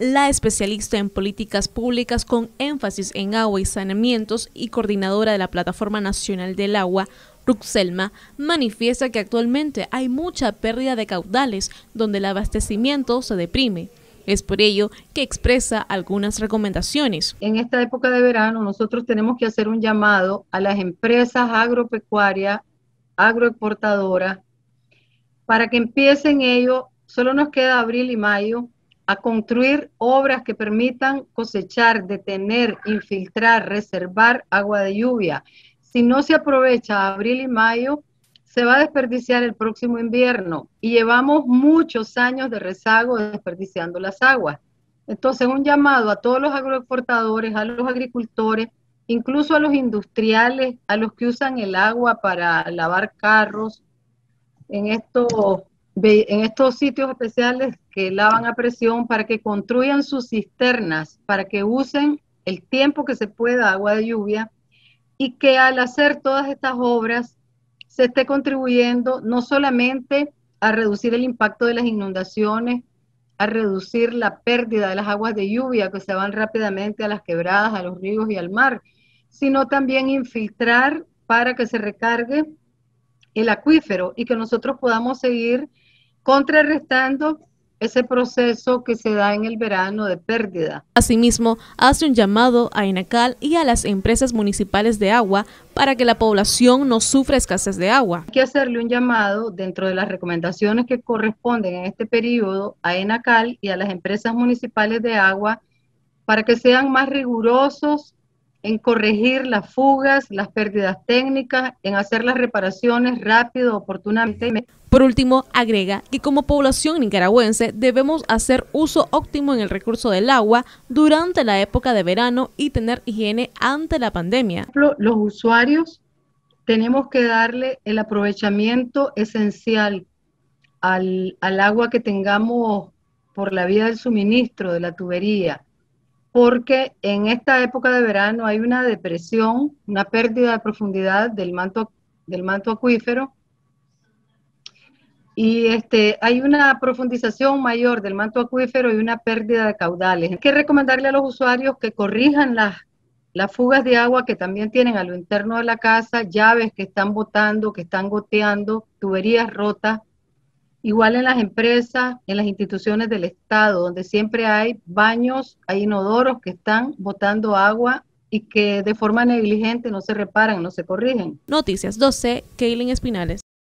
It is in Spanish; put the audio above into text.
La especialista en políticas públicas con énfasis en agua y saneamientos y coordinadora de la Plataforma Nacional del Agua, Ruxelma, manifiesta que actualmente hay mucha pérdida de caudales donde el abastecimiento se deprime. Es por ello que expresa algunas recomendaciones. En esta época de verano nosotros tenemos que hacer un llamado a las empresas agropecuarias, agroexportadoras, para que empiecen ellos, solo nos queda abril y mayo, a construir obras que permitan cosechar, detener, infiltrar, reservar agua de lluvia. Si no se aprovecha abril y mayo, se va a desperdiciar el próximo invierno y llevamos muchos años de rezago desperdiciando las aguas. Entonces, un llamado a todos los agroexportadores, a los agricultores, incluso a los industriales, a los que usan el agua para lavar carros, en estos en estos sitios especiales que lavan a presión para que construyan sus cisternas, para que usen el tiempo que se pueda agua de lluvia y que al hacer todas estas obras se esté contribuyendo no solamente a reducir el impacto de las inundaciones, a reducir la pérdida de las aguas de lluvia que se van rápidamente a las quebradas, a los ríos y al mar, sino también infiltrar para que se recargue el acuífero y que nosotros podamos seguir contrarrestando ese proceso que se da en el verano de pérdida. Asimismo, hace un llamado a INACAL y a las empresas municipales de agua para que la población no sufra escasez de agua. Hay que hacerle un llamado dentro de las recomendaciones que corresponden en este periodo a INACAL y a las empresas municipales de agua para que sean más rigurosos en corregir las fugas, las pérdidas técnicas, en hacer las reparaciones rápido, oportunamente. Por último, agrega que como población nicaragüense debemos hacer uso óptimo en el recurso del agua durante la época de verano y tener higiene ante la pandemia. Los usuarios tenemos que darle el aprovechamiento esencial al, al agua que tengamos por la vía del suministro de la tubería, porque en esta época de verano hay una depresión, una pérdida de profundidad del manto, del manto acuífero y este, hay una profundización mayor del manto acuífero y una pérdida de caudales. Hay que recomendarle a los usuarios que corrijan las, las fugas de agua que también tienen a lo interno de la casa, llaves que están botando, que están goteando, tuberías rotas. Igual en las empresas, en las instituciones del Estado, donde siempre hay baños, hay inodoros que están botando agua y que de forma negligente no se reparan, no se corrigen. Noticias 12, Kaylin Espinales.